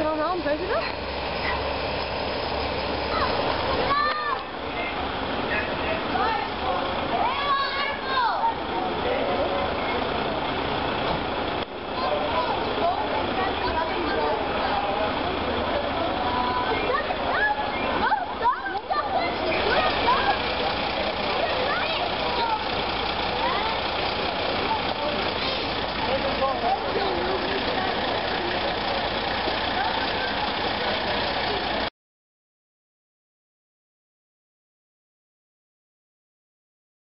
Iran almış acaba?